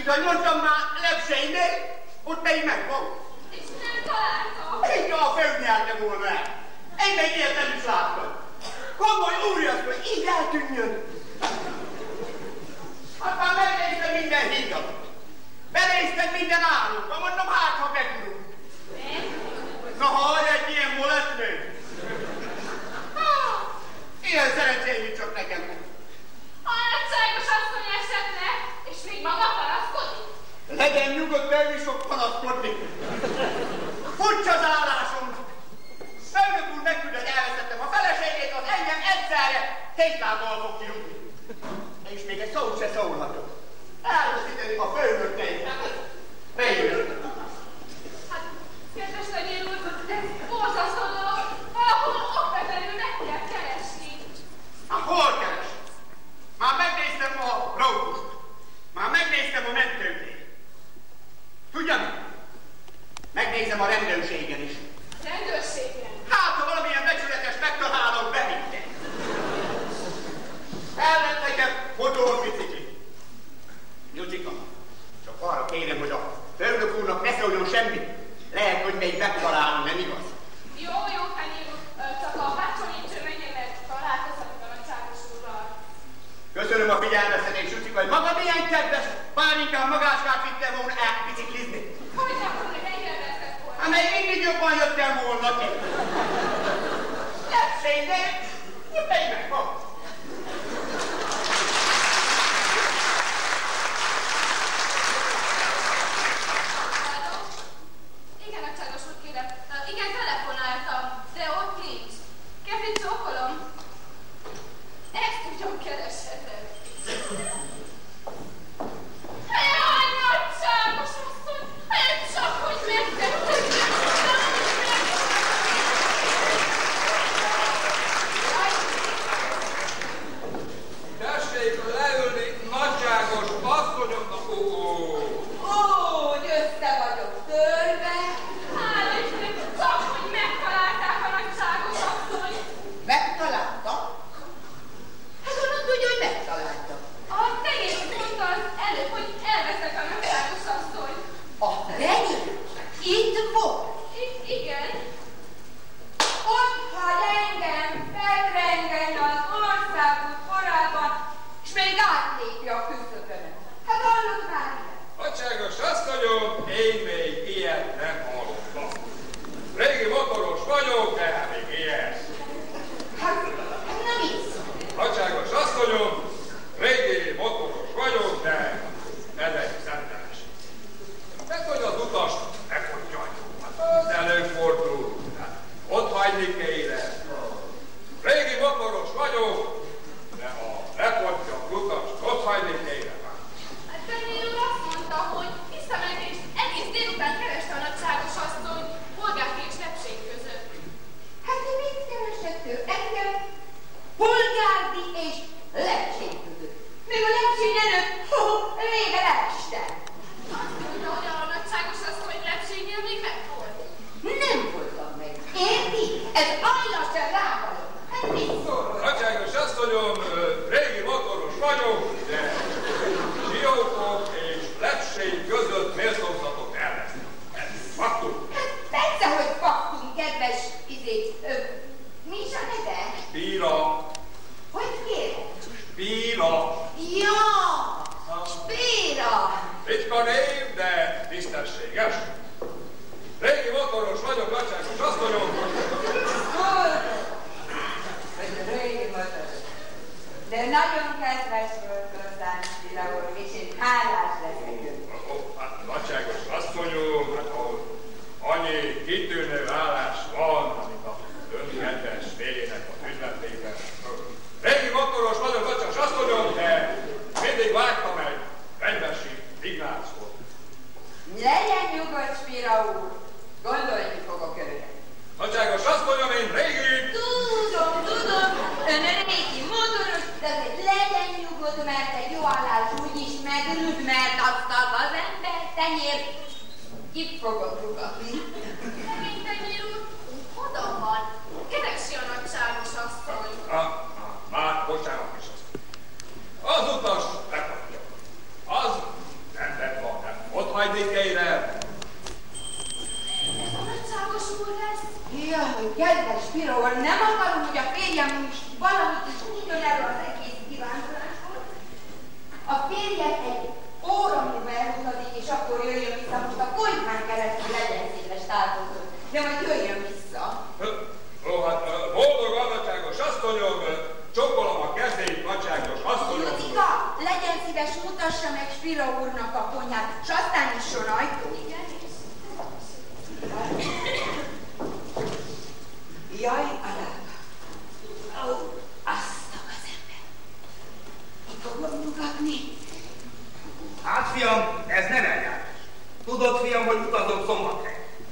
Bizony már lepseinél, ott pedig megvan. És nem találtam. Így a föld volna el. Én meg ilyet nem is láttam. Komoly úrias, hogy így eltűnjön. Hát már megnéztem minden hídat. Benéztem minden állóba, mondom, hát ha megülünk. Na, ha egy ilyen molett. Ilyen szerencséjük csak nekem. Ha a nagyságos asszony esetne, és még maga marad, legyen nyugodt dervisok panaszkodni. Furcsa az állásunk. Elnök úr megküldött, elvesztettem a feleségét, az engem egyszerre tétlábbal fog kirúgni. És még egy szót se szólhatok. Elrossz a főnöknek. Melyik?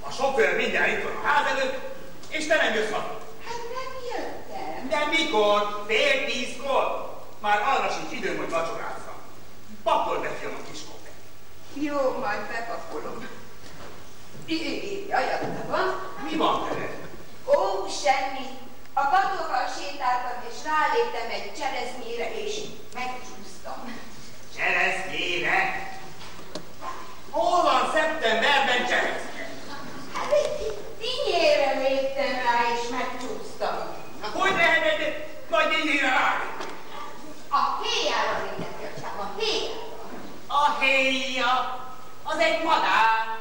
A sofőr mindjárt itt van a ház előtt, és te nem jössz haza. Hát nem jöttem. De mikor? Fél tízkor? Már arra sincs időm, hogy vacsorázzam. Pakold be, fiam, a kis kofert. Jó, majd bepakolom. Jaj, van. Mi van veled? Ó, semmi. A katóval sétáltam, és ráléptem egy cseresznyére, és megcsúsztam. Cseresznyére? Hol van szeptemberben cseresz? Tinyére léptem rá, és megcsúsztam. Hát hogy lehetett nagy tinyére rágni? A héjára lépett, csak a héjára. A héja, az egy madár.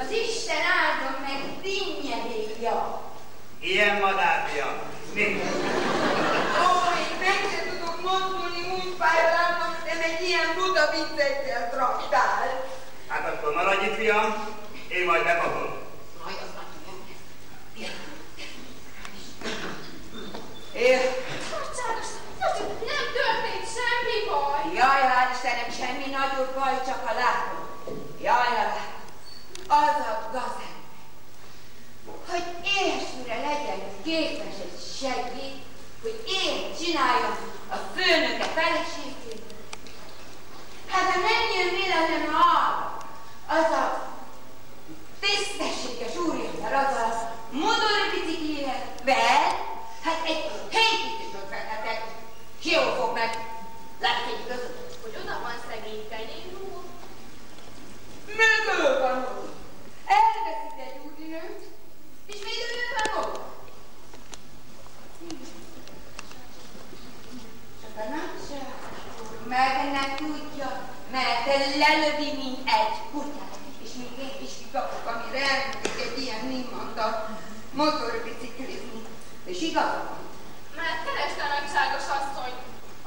Az Isten áldom meg dinnye héja. Ilyen madárja. Nincs. Ó, én meg sem tudok mozdulni, úgy fáj a de egy ilyen buda viccekkel traktál. Hát akkor maradj itt, fiam én majd bepakolom. Majd az É, Nagyságos, nem történt semmi baj. jaj, hál' Istennek semmi nagyobb baj, csak a látom. Jaj, a látom. Az a gazember, hogy ilyesmire legyen képes egy segít, hogy én csináljam a főnöke feleségét. Hát ha nem jön véletlenül arra, az a tisztességes úriember, az a motorbiciklivel, vel, hát egy hétítőt vehetek, jó fog meg, látni között. Hogy oda van szegény tenyér úr. Mögül van ott. Elveszik egy úrinőt, és még ő van ott. Csak a nagyság meg nem tudja, mert lelövi, mint egy kutyát. És még én is kikapok, amire elmúlik egy ilyen nimanta motorbiciklizni. És igaza van. Mert nagyságos asszony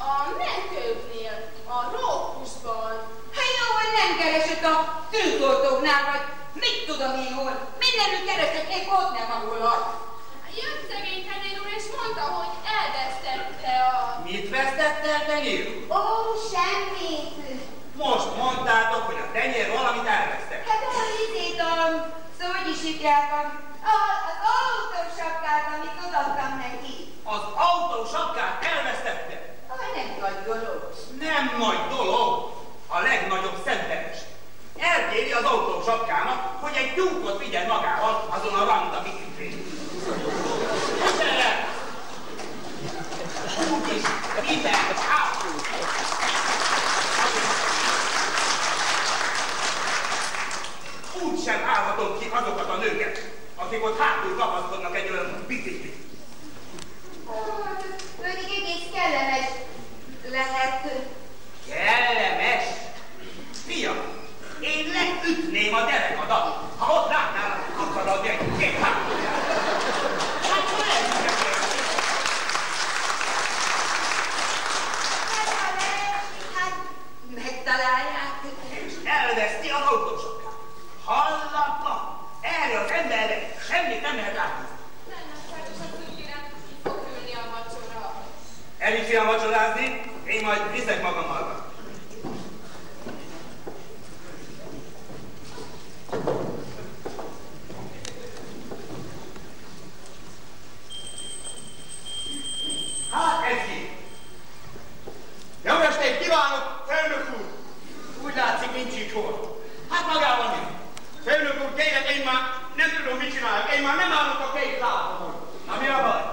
a mentőknél, a rókusban. Hát jó, hogy nem keresett a tűzoltóknál, vagy mit tudom én hol. Mindenütt keresett, még ott nem, ahol az. Jött szegény tenyér úr, és mondta, hogy elvesztette a... Mit vesztett el, tenyér? Ó, semmit. Most mondtátok, hogy a tenyér valamit elvesztett. Hát a izét, a, szóval is hívják, a, a, az autósapkát, amit odaadtam neki. Az autó sapkát elvesztette. Ah, nem nagy dolog. Nem nagy dolog, a legnagyobb szentelés. Elkéri az autó sapkának, hogy egy tyúkot vigyen magával azon a randa biciklén. Gyere! Úgyis ide, át! Úgy sem állhatom ki azokat a akik ott hátul kapaszkodnak egy olyan biciklit. Ó, hát ez pedig egész kellemes lehet. Kellemes! Fiam, én leütném a derekadat, ha ott látnál akaradni egy két hátulját. Hát, ha elhiszem, Hát, ha leesik, hát megtalálják. és elveszti az autósokát. Hallatlan! Erre az emberre semmit nem lehet látni. Nem nagyságos asszony, kérem, ki fog ülni a vacsora. Elég fiam vacsorázni, én majd viszek magammal. Hát ki? Jó estét! Úgy látszik, nincs hol. Hát magával mi? Főnök úr, kérlek, én már nem tudom, mit csinálok. Én már nem állok a két lábamon. Na mi a baj?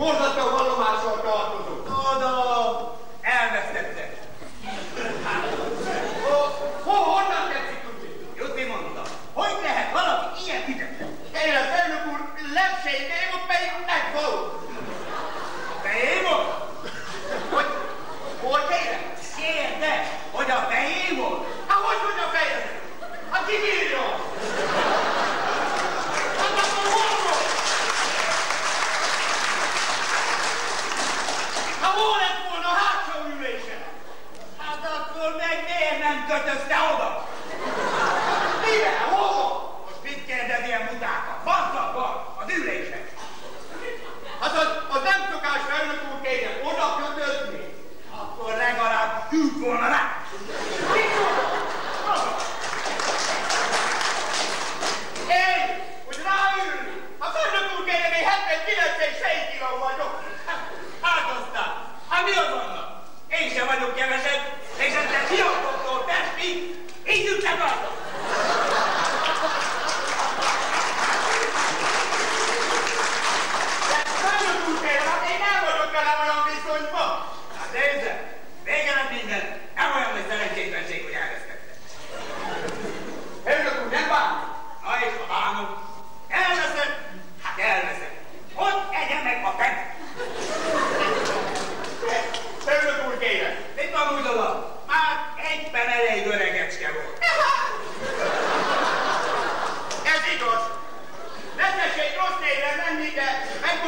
Honra teu valor.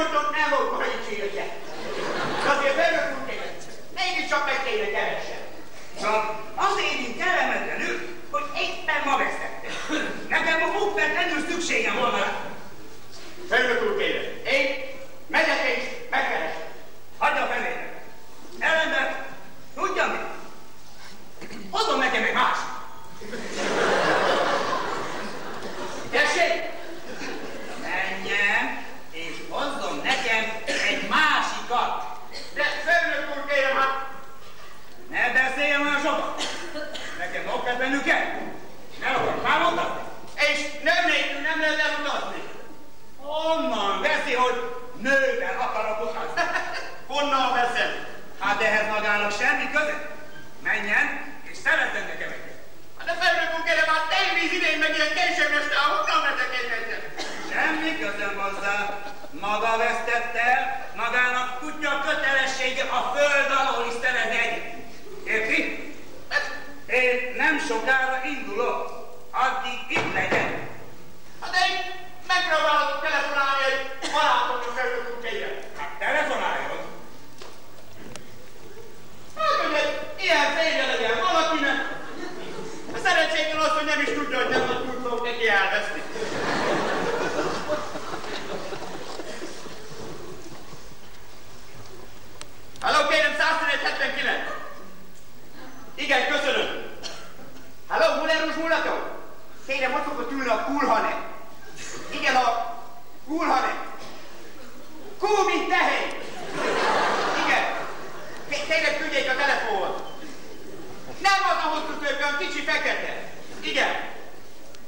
with them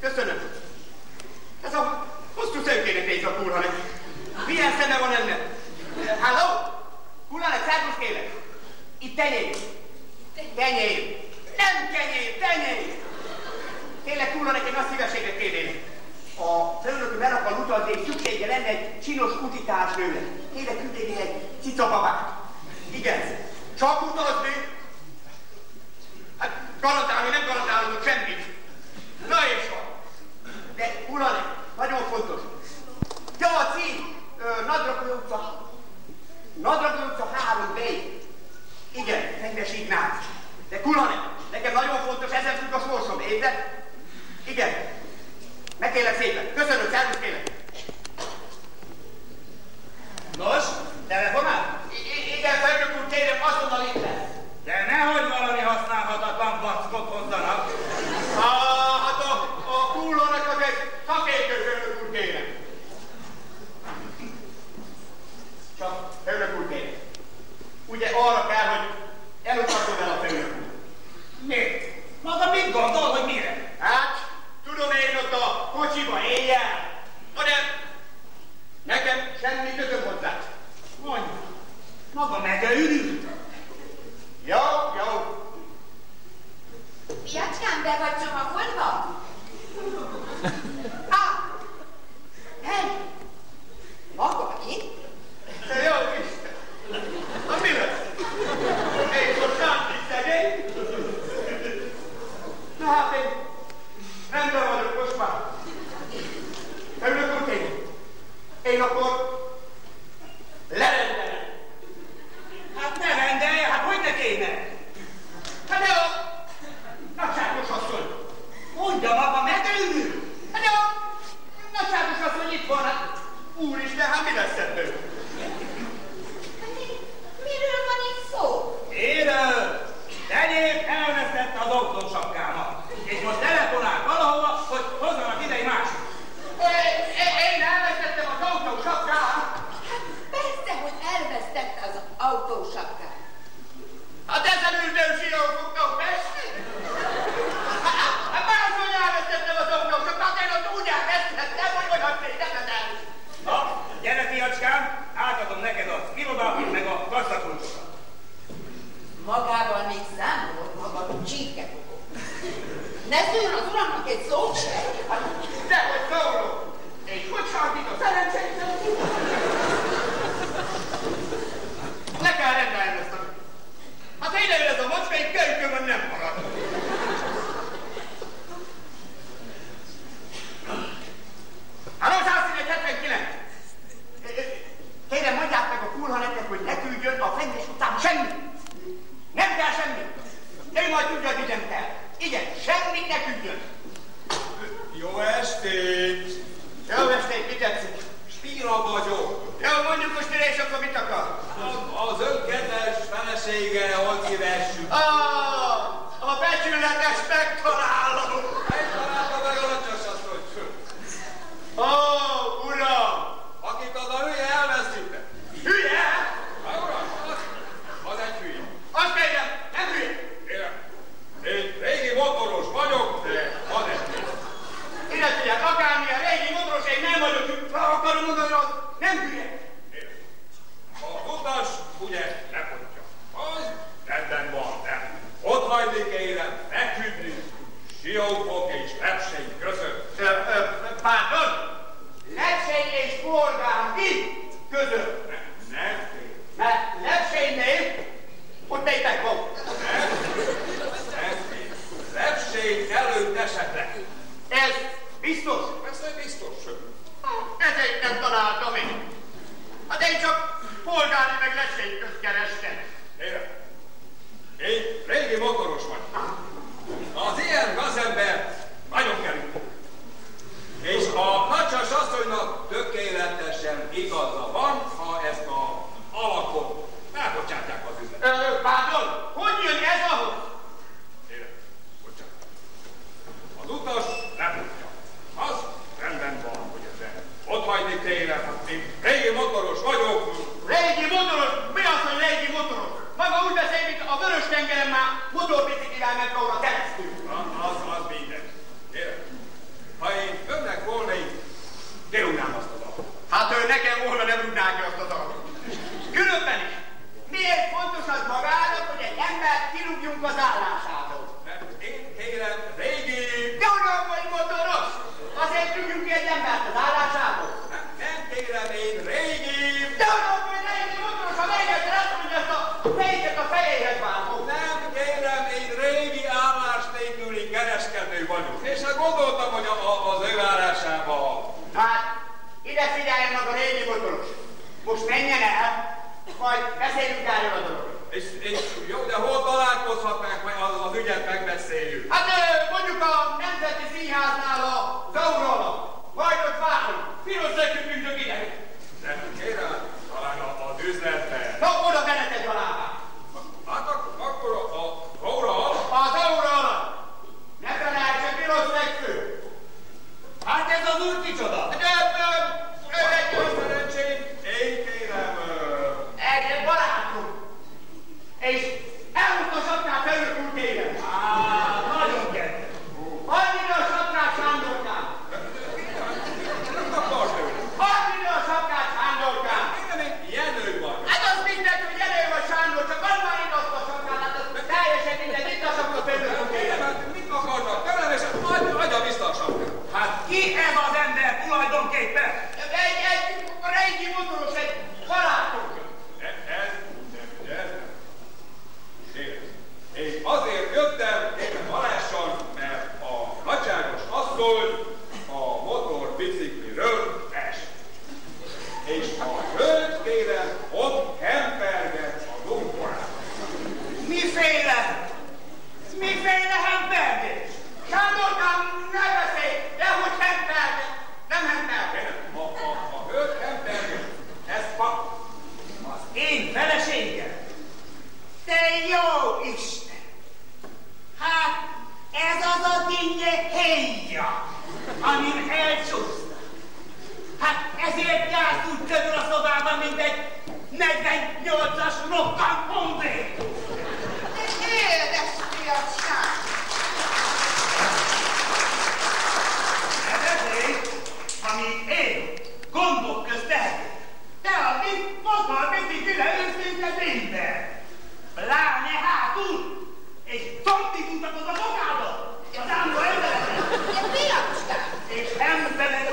Köszönöm. Ez a hosszú szőkének a kurva neki. Milyen szeme van ennek? Hello? Kulának, szárbusz kérek. Itt tenyém. Tenyém. Nem kenyém, tenyém. Tényleg kurva neki nagy szíveséget kérnének. A főnököm el akar utazni, és szüksége lenne egy csinos utitársnőre. Kérek küldjék egy cicababát. Igen. Csak utazni? Hát garantálni, nem garantálom, hogy semmit urani, nagyon fontos. Gyaci, Nadragoly utca, Nadragoly utca 3 b Igen, Fenyves Ignác. De Kulani, nekem nagyon fontos, ezen függ a sorsom, érted? Igen. Megkélek szépen. Köszönöm, szervusz kélek. Nos, telefonál? I- igen, főnök úr, kérem, azonnal itt lesz. De nehogy valami használhatatlan backot Köpey köykö mennä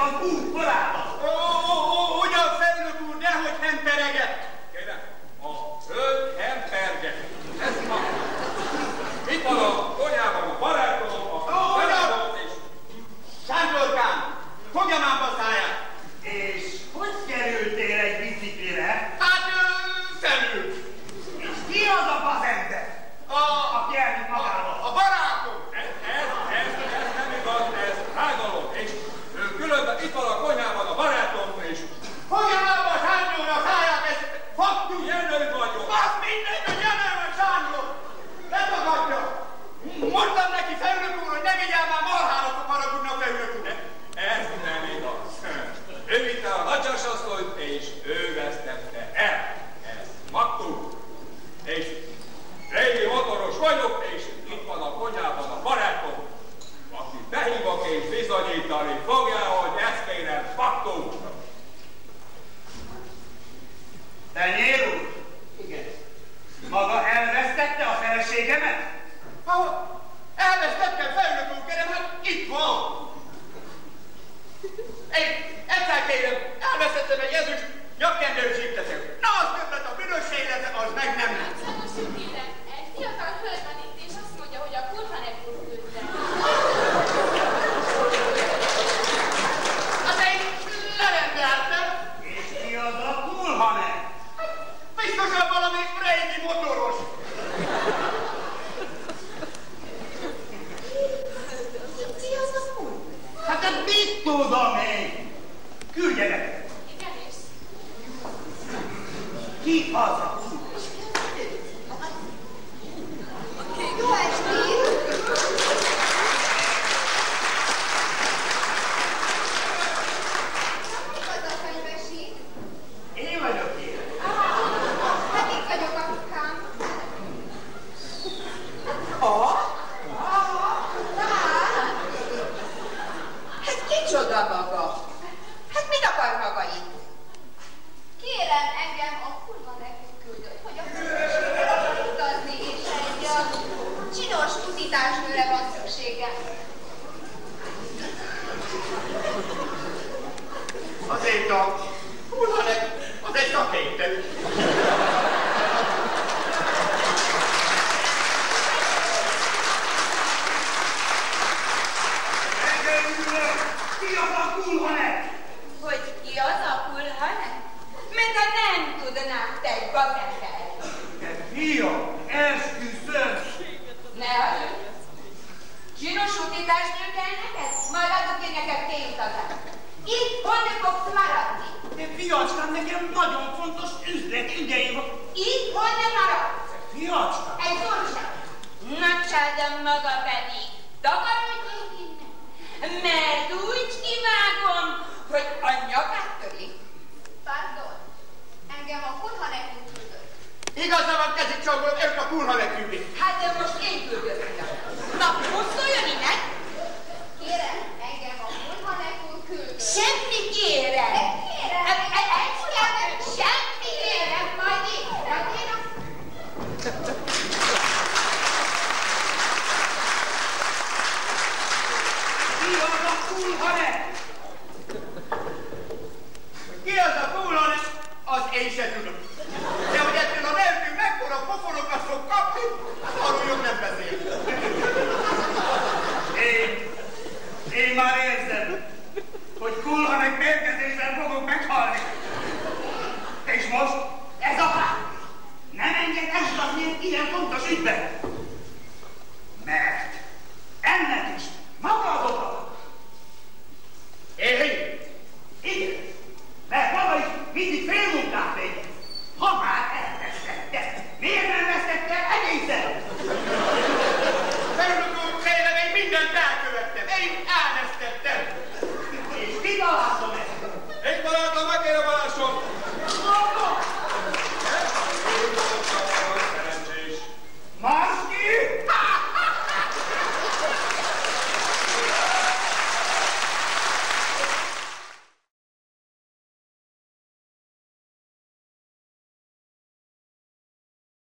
con cù con là bizonyítás nem kell neked? Majd adok én neked pénzadát. Itt honni fogsz maradni. De fiacskám, nekem nagyon fontos üzleti ügyeim van. Itt honni maradsz. Fiacskám. Egy gyorsan. Nagyságom maga pedig. Takarodj innen. Mert úgy kivágom, hogy a nyakát törik. Pardon. Engem a kurha nekünk küldött. Igaza van, kezi csomagom, ők a kurha nekünk. Hát de most én küldök uram, mozduljon innen! Kérem, engem a nekünk küldött. Semmi kérem!